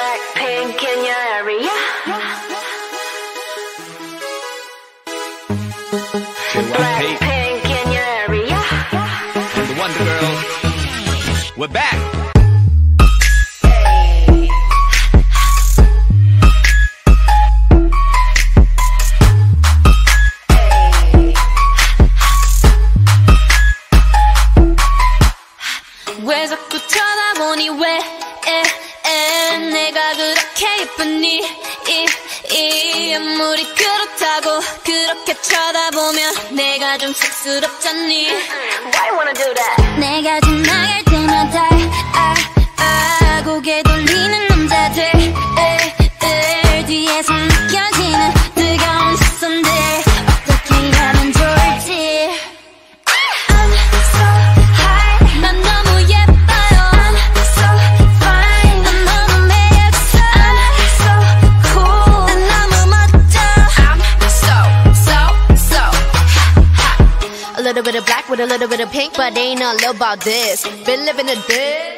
Blackpink in your area. Blackpink in your area. The Wonder Girls. We're back. 왜 자꾸 쳐다보니 왜 에, 에, 내가 그렇게 예쁘니 이, 이 아무리 그렇다고 그렇게 쳐다보면 내가 좀 쑥스럽잖니 Why you wanna do that? 내가 지나갈 때마다 아, 아, 고개 돌리는 little bit of black with a little bit of pink, but ain't little about this. Been living a day.